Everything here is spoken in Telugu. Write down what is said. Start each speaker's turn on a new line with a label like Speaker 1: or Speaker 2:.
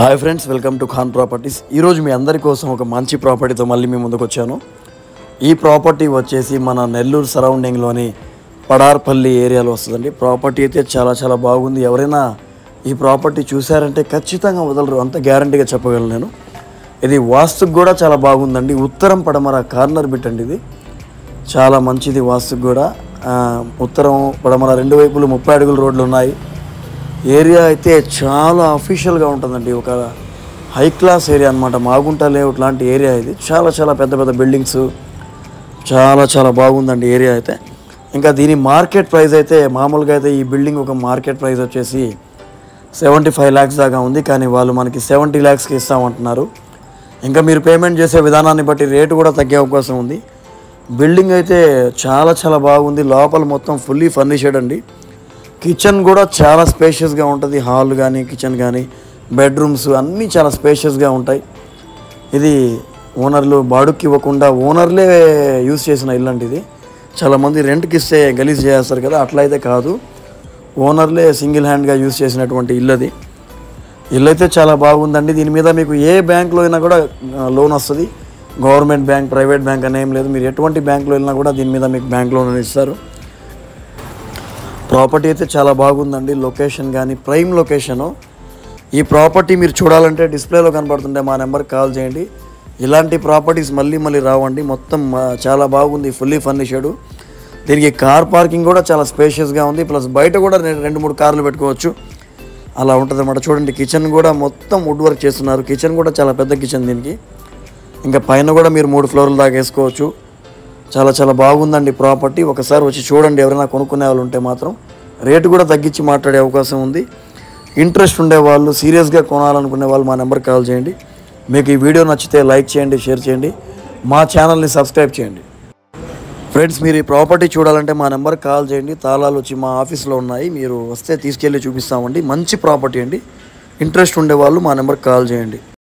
Speaker 1: Hi friends welcome to Khan properties ఈరోజు మీ అందరి కోసం ఒక మంచి ప్రాపర్టీతో మళ్ళీ మీ ముందుకు వచ్చాను. ఈ ప్రాపర్టీ వచ్చేసి మన నెల్లూరు సరౌండింగ్లోని పడార్పల్లి ఏరియాలో వస్తుందండి. ప్రాపర్టీ అయితే చాలా చాలా బాగుంది. ఎవరైనా ఈ ప్రాపర్టీ చూశారంటే ఖచ్చితంగా వదలరు. అంత గ్యారంటీగా చెప్పగలను నేను. ఇది వాస్తుకు కూడా చాలా బాగుందండి. ఉత్తరం పడమర కార్నర్ బిట్ అండి ఇది. చాలా మంచిది వాస్తుకు కూడా. ఉత్తరం పడమర రెండు వైపులు ముప్పై అడుగుల రోడ్లు ఉన్నాయి. ఏరియా అయితే చాలా అఫీషియల్గా ఉంటుందండి. ఒక హై క్లాస్ ఏరియా అనమాట మాగుంట లేఅవుట్ లాంటి ఏరియా ఇది. చాలా చాలా పెద్ద పెద్ద బిల్డింగ్స్ చాలా చాలా బాగుందండి ఏరియా అయితే. ఇంకా దీని మార్కెట్ ప్రైస్ అయితే మామూలుగా అయితే ఈ బిల్డింగ్ ఒక మార్కెట్ ప్రైస్ వచ్చేసి సెవెంటీ ఫైవ్ ల్యాక్స్ దాకా ఉంది. కానీ వాళ్ళు మనకి సెవెంటీ ల్యాక్స్కి ఇస్తామంటున్నారు. ఇంకా మీరు పేమెంట్ చేసే విధానాన్ని బట్టి రేటు కూడా తగ్గే అవకాశం ఉంది. బిల్డింగ్ అయితే చాలా చాలా బాగుంది. లోపల మొత్తం ఫుల్లీ ఫర్నిషడ్ అండి. కిచెన్ కూడా చాలా స్పేషియస్గా ఉంటుంది. హాల్ కానీ కిచెన్ కానీ బెడ్రూమ్స్ అన్నీ చాలా స్పేషియస్గా ఉంటాయి. ఇది ఓనర్లు బాడుక్కి ఇవ్వకుండా ఓనర్లే యూస్ చేసిన ఇల్లు అండి ఇది. చాలామంది రెంట్కి ఇస్తే గలీజ్ చేస్తారు కదా అట్లా అయితే కాదు. ఓనర్లే సింగిల్ హ్యాండ్గా యూస్ చేసినటువంటి ఇల్లు అది. ఇల్లు అయితే చాలా బాగుందండి. దీని మీద మీకు ఏ బ్యాంక్లో అయినా కూడా లోన్ వస్తుంది. గవర్నమెంట్ బ్యాంక్ ప్రైవేట్ బ్యాంక్ అనేం లేదు. మీరు ఎటువంటి బ్యాంక్లో వెళ్ళినా కూడా దీని మీద మీకు బ్యాంక్ లోన్ ఇస్తారు. ప్రాపర్టీ అయితే చాలా బాగుందండి. లొకేషన్ కానీ ప్రైమ్ లొకేషను. ఈ ప్రాపర్టీ మీరు చూడాలంటే డిస్ప్లేలో కనబడుతుంటే మా నెంబర్కి కాల్ చేయండి. ఇలాంటి ప్రాపర్టీస్ మళ్ళీ మళ్ళీ రావండి. మొత్తం చాలా బాగుంది. ఫుల్లీ ఫర్నిషడు దీనికి కార్ పార్కింగ్ కూడా చాలా స్పేషియస్గా ఉంది. ప్లస్ బయట కూడా రెండు మూడు కార్లు పెట్టుకోవచ్చు. అలా ఉంటుంది అన్నమాట చూడండి కిచెన్ కూడా మొత్తం వుడ్ వర్క్ చేస్తున్నారు. కిచెన్ కూడా చాలా పెద్ద కిచెన్ దీనికి. ఇంకా పైన కూడా మీరు మూడు ఫ్లోర్ల దాకా వేసుకోవచ్చు. చాలా చాలా బాగుందండి ప్రాపర్టీ. ఒకసారి వచ్చి చూడండి ఎవరైనా కొనుక్కునే వాళ్ళు ఉంటే మాత్రం. రేటు కూడా తగ్గించి మాట్లాడే అవకాశం ఉంది. ఇంట్రెస్ట్ ఉండే వాళ్ళు సీరియస్గా కొనాలనుకునే వాళ్ళు మా నెంబర్కి కాల్ చేయండి. మీకు ఈ వీడియో నచ్చితే లైక్ చేయండి షేర్ చేయండి. మా ఛానల్ని సబ్స్క్రైబ్ చేయండి. ఫ్రెండ్స్ మీరు ఈ ప్రాపర్టీ చూడాలంటే మా నెంబర్కి కాల్ చేయండి. తాళాలు వచ్చి మా ఆఫీస్లో ఉన్నాయి. మీరు వస్తే తీసుకెళ్ళి చూపిస్తామండి. మంచి ప్రాపర్టీ అండి. ఇంట్రెస్ట్ ఉండే వాళ్ళు మా నెంబర్కి కాల్ చేయండి.